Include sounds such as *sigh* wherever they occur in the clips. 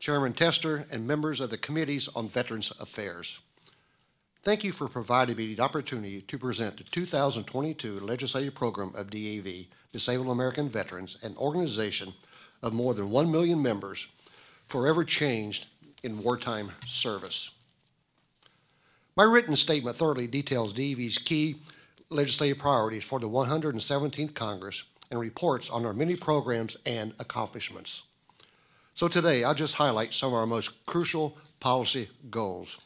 Chairman Tester, and members of the Committees on Veterans Affairs. Thank you for providing me the opportunity to present the 2022 legislative program of DAV, Disabled American Veterans, an organization of more than 1 million members, forever changed in wartime service. My written statement thoroughly details DAV's key legislative priorities for the 117th Congress and reports on our many programs and accomplishments. So today, I'll just highlight some of our most crucial policy goals.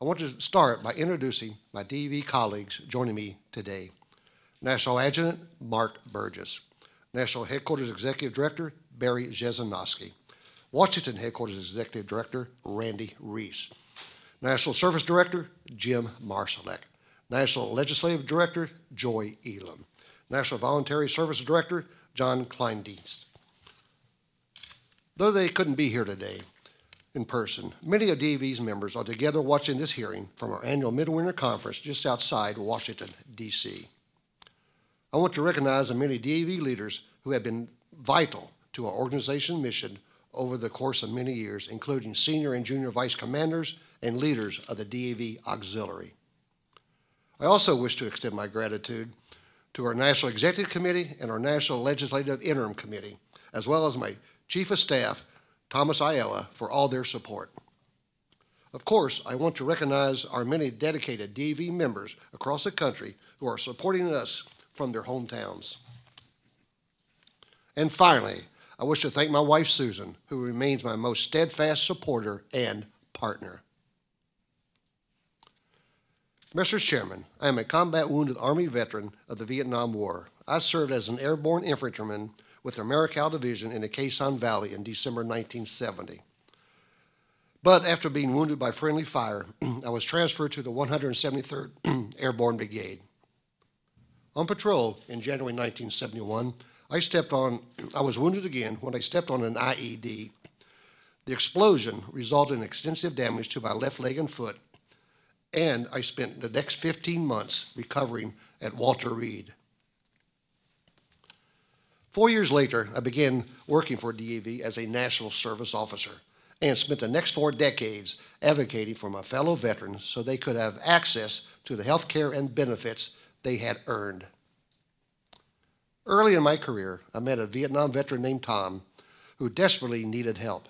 I want to start by introducing my DAV colleagues joining me today. National Adjutant Mark Burgess, National Headquarters Executive Director Barry Jesinoski, Washington Headquarters Executive Director Randy Reese, National Service Director Jim Marszalek, National Legislative Director Joy Ilem, National Voluntary Service Director John Kleindienst. Though they couldn't be here today in person, many of DAV's members are together watching this hearing from our annual Midwinter Conference just outside Washington, D.C. I want to recognize the many DAV leaders who have been vital to our organization's mission over the course of many years, including senior and junior vice commanders and leaders of the DAV Auxiliary. I also wish to extend my gratitude to our National Executive Committee and our National Legislative Interim Committee, as well as my Chief of Staff, Thomas Ayala, for all their support. Of course, I want to recognize our many dedicated DAV members across the country who are supporting us from their hometowns. And finally, I wish to thank my wife, Susan, who remains my most steadfast supporter and partner. Mr. Chairman, I am a combat wounded Army veteran of the Vietnam War. I served as an airborne infantryman with the Americal Division in the Sanh Valley in December 1970. But after being wounded by friendly fire, *clears throat* I was transferred to the 173rd *clears throat* Airborne Brigade. On patrol in January 1971, I stepped on, *clears throat* I was wounded again when I stepped on an IED. The explosion resulted in extensive damage to my left leg and foot, and I spent the next 15 months recovering at Walter Reed. Four years later, I began working for DAV as a National Service Officer and spent the next four decades advocating for my fellow veterans so they could have access to the health care and benefits they had earned. Early in my career, I met a Vietnam veteran named Tom who desperately needed help.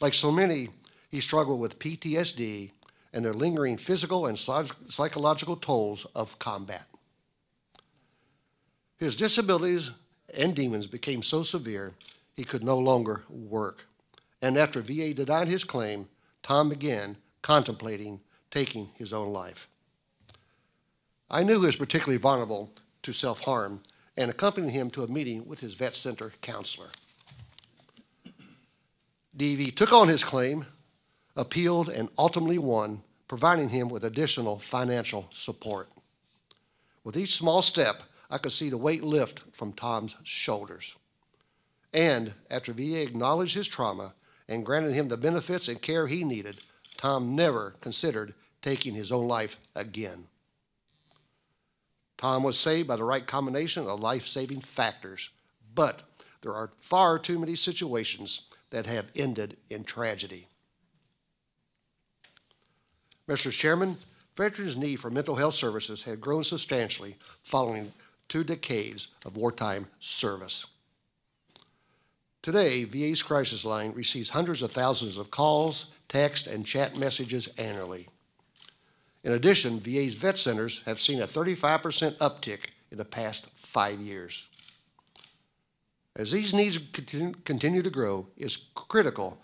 Like so many, he struggled with PTSD and the lingering physical and psychological tolls of combat. His disabilities and demons became so severe he could no longer work. And after VA denied his claim, Tom began contemplating taking his own life. I knew he was particularly vulnerable to self harm and accompanied him to a meeting with his Vet Center counselor. DAV took on his claim, appealed, and ultimately won, providing him with additional financial support. With each small step, I could see the weight lift from Tom's shoulders. And after VA acknowledged his trauma and granted him the benefits and care he needed, Tom never considered taking his own life again. Tom was saved by the right combination of life saving factors, but there are far too many situations that have ended in tragedy. Mr. Chairman, veterans' need for mental health services have grown substantially following two decades of wartime service. Today, VA's crisis line receives hundreds of thousands of calls, text, and chat messages annually. In addition, VA's vet centers have seen a 35% uptick in the past five years. As these needs continue to grow, it's critical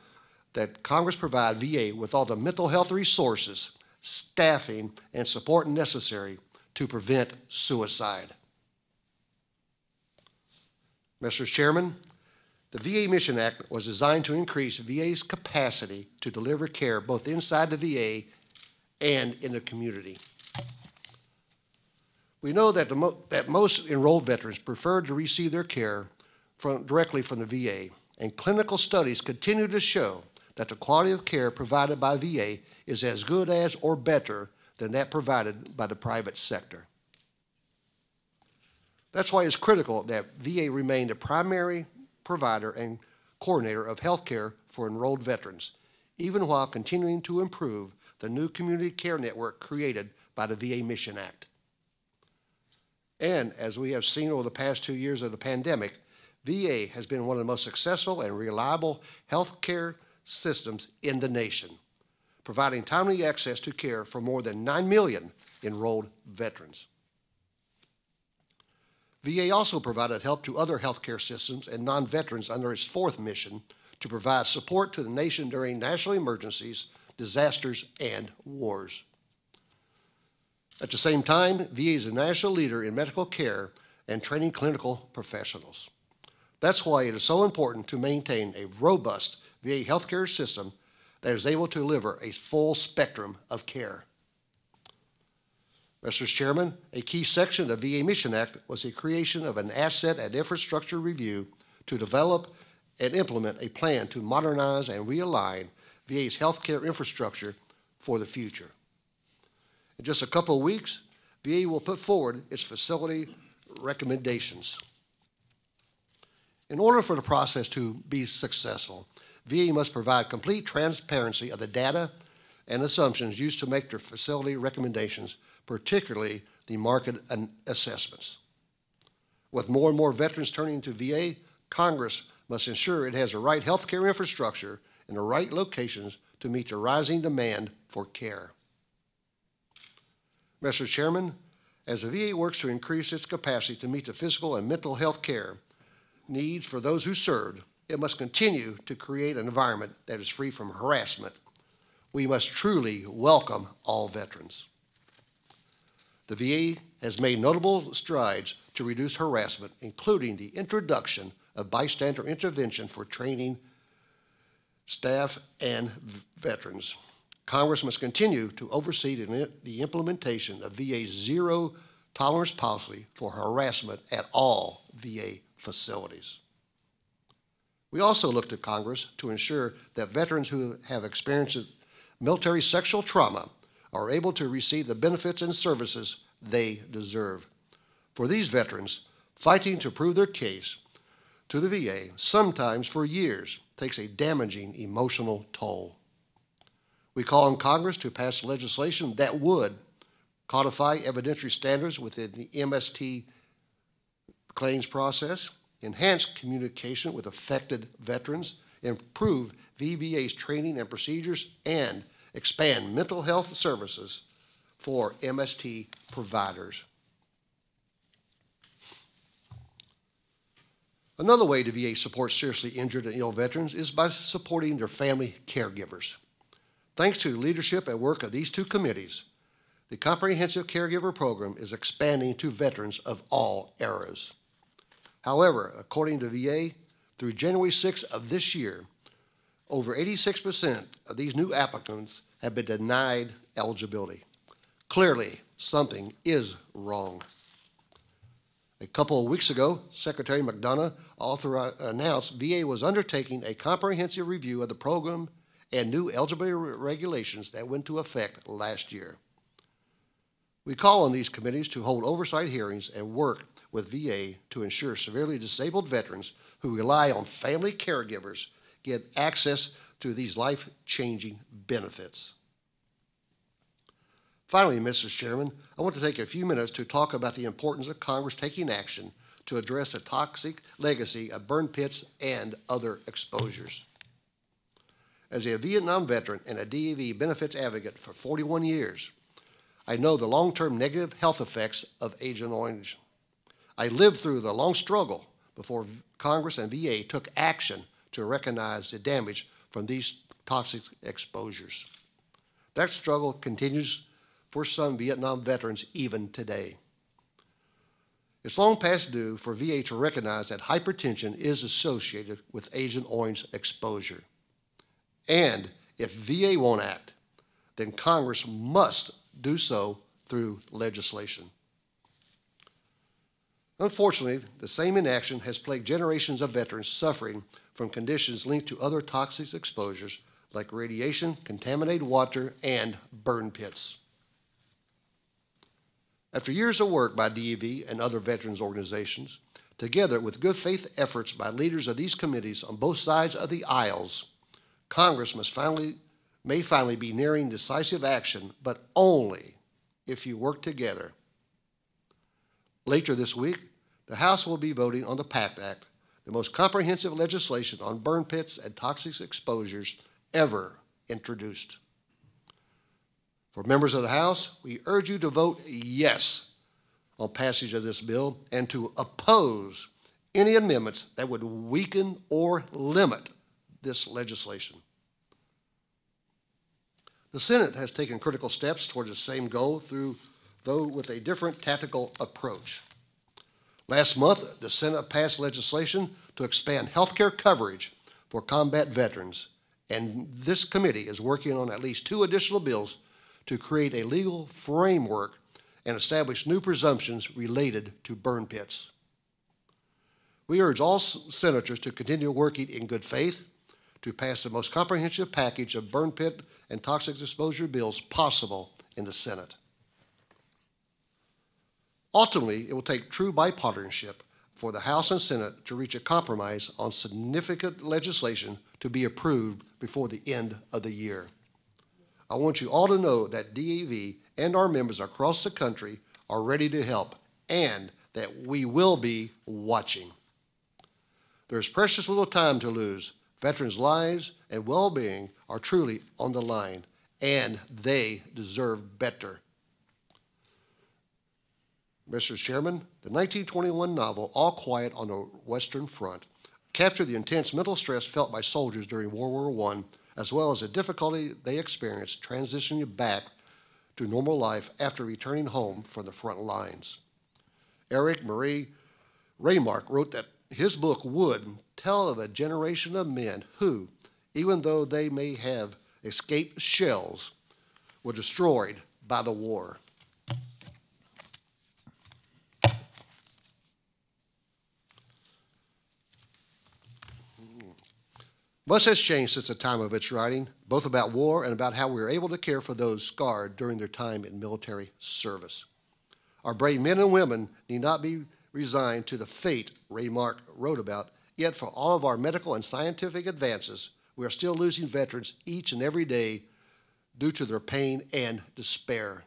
that Congress provide VA with all the mental health resources, staffing, and support necessary to prevent suicide. Mr. Chairman, the VA Mission Act was designed to increase VA's capacity to deliver care both inside the VA and in the community. We know that, mo that most enrolled veterans prefer to receive their care from, directly from the VA, and clinical studies continue to show that the quality of care provided by VA is as good as or better than that provided by the private sector. That's why it's critical that VA remain the primary provider and coordinator of healthcare for enrolled veterans, even while continuing to improve the new community care network created by the VA Mission Act. And as we have seen over the past two years of the pandemic, VA has been one of the most successful and reliable healthcare systems in the nation, providing timely access to care for more than 9 million enrolled veterans. VA also provided help to other healthcare systems and non-veterans under its fourth mission to provide support to the nation during national emergencies, disasters, and wars. At the same time, VA is a national leader in medical care and training clinical professionals. That's why it is so important to maintain a robust VA healthcare system that is able to deliver a full spectrum of care. Mr. Chairman, a key section of the VA Mission Act was the creation of an asset and infrastructure review to develop and implement a plan to modernize and realign VA's healthcare infrastructure for the future. In just a couple of weeks, VA will put forward its facility recommendations. In order for the process to be successful, VA must provide complete transparency of the data and assumptions used to make their facility recommendations, particularly the market assessments. With more and more veterans turning to VA, Congress must ensure it has the right health care infrastructure in the right locations to meet the rising demand for care. Mr. Chairman, as the VA works to increase its capacity to meet the physical and mental health care needs for those who served, it must continue to create an environment that is free from harassment. We must truly welcome all veterans. The VA has made notable strides to reduce harassment, including the introduction of bystander intervention for training staff and veterans. Congress must continue to oversee the implementation of VA's zero tolerance policy for harassment at all VA facilities. We also look to Congress to ensure that veterans who have experienced military sexual trauma are able to receive the benefits and services they deserve. For these veterans, fighting to prove their case to the VA, sometimes for years, takes a damaging emotional toll. We call on Congress to pass legislation that would codify evidentiary standards within the MST claims process, enhance communication with affected veterans, improve VBA's training and procedures, and expand mental health services for MST providers. Another way the VA supports seriously injured and ill veterans is by supporting their family caregivers. Thanks to the leadership and work of these two committees, the Comprehensive Caregiver Program is expanding to veterans of all eras. However, according to VA, through January 6th of this year, over 86% of these new applicants have been denied eligibility. Clearly, something is wrong. A couple of weeks ago, Secretary McDonough announced VA was undertaking a comprehensive review of the program and new eligibility regulations that went into effect last year. We call on these committees to hold oversight hearings and work with VA to ensure severely disabled veterans who rely on family caregivers get access to these life-changing benefits. Finally, Mr. Chairman, I want to take a few minutes to talk about the importance of Congress taking action to address the toxic legacy of burn pits and other exposures. As a Vietnam veteran and a DAV benefits advocate for 41 years, I know the long-term negative health effects of Agent Orange. I lived through the long struggle before Congress and VA took action to recognize the damage from these toxic exposures. That struggle continues for some Vietnam veterans even today. It's long past due for VA to recognize that hypertension is associated with Agent Orange exposure. And if VA won't act, then Congress must do so through legislation. Unfortunately, the same inaction has plagued generations of veterans suffering from conditions linked to other toxic exposures like radiation, contaminated water, and burn pits. After years of work by DAV and other veterans organizations, Together with good faith efforts by leaders of these committees on both sides of the aisles, Congress must finally, may finally be nearing decisive action, but only if you work together. Later this week, the House will be voting on the PACT Act, the most comprehensive legislation on burn pits and toxic exposures ever introduced. For members of the House, we urge you to vote yes on passage of this bill and to oppose any amendments that would weaken or limit this legislation. The Senate has taken critical steps toward the same goal through, though with a different tactical approach. Last month, the Senate passed legislation to expand health care coverage for combat veterans, and this committee is working on at least two additional bills to create a legal framework and establish new presumptions related to burn pits. We urge all senators to continue working in good faith to pass the most comprehensive package of burn pit and toxic exposure bills possible in the Senate. Ultimately, it will take true bipartisanship for the House and Senate to reach a compromise on significant legislation to be approved before the end of the year. I want you all to know that DAV and our members across the country are ready to help and that we will be watching. There's precious little time to lose. Veterans' lives and well being are truly on the line, and they deserve better. Mr. Chairman, the 1921 novel All Quiet on the Western Front captured the intense mental stress felt by soldiers during World War I, as well as the difficulty they experienced transitioning back to normal life after returning home from the front lines. Erich Maria Remarque wrote that his book would tell of a generation of men who, even though they may have escaped shells, were destroyed by the war. Much has changed since the time of its writing, both about war and about how we are able to care for those scarred during their time in military service. Our brave men and women need not be resigned to the fate Remarque wrote about, yet for all of our medical and scientific advances, we are still losing veterans each and every day due to their pain and despair.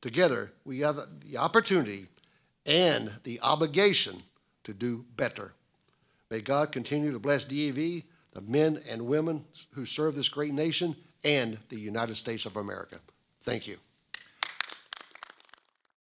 Together, we have the opportunity and the obligation to do better. May God continue to bless DAV the men and women who serve this great nation and the United States of America. Thank you.